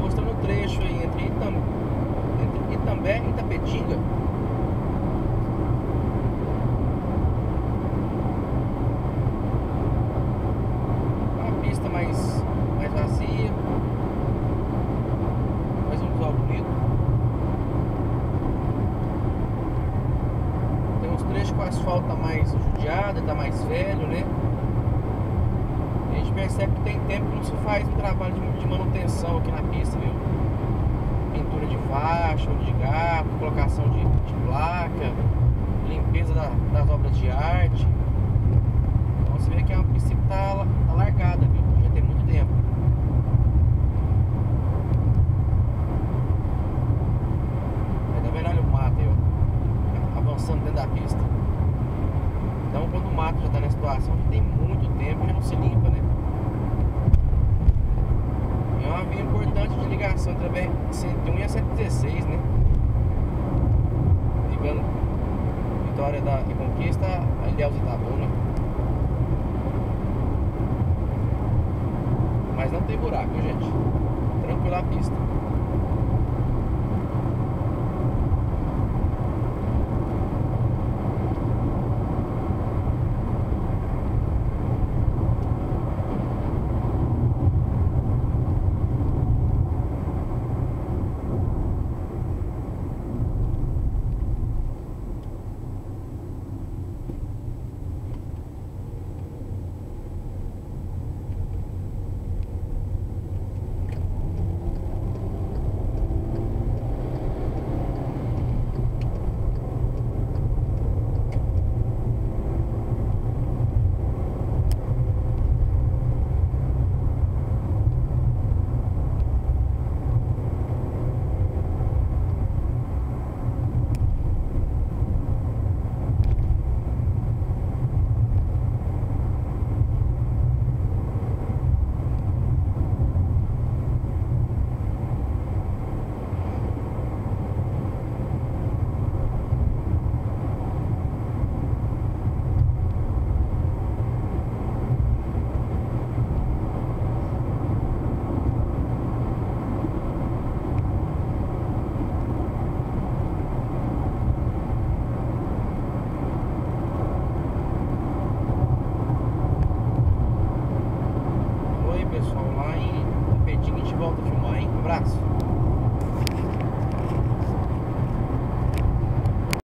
mostrando o trecho entre, Itam, Itambé e Itapetinga. Uma tá pista mais, mais vazia, mas um visual bonito. Tem uns trechos com asfalto tá mais judiado, está mais velho, né? percebe que tem tempo que não se faz um trabalho de, manutenção. Olho de gato, colocação de, de placa, limpeza da- das obras de arte. Então você vê que é uma pista que tá, largada, viu? Já tem muito tempo. Aí tá? Olha o mato aí, ó. Avançando dentro da pista. Então quando o mato já tá na situação que tem muito tempo, já não se limpa, né? É uma via importante de ligação a BR-101 e a 116, né? Ligando Vitória da e Conquista a Ilhéus Itabuna. Mas não tem buraco, gente? Tranquila a pista.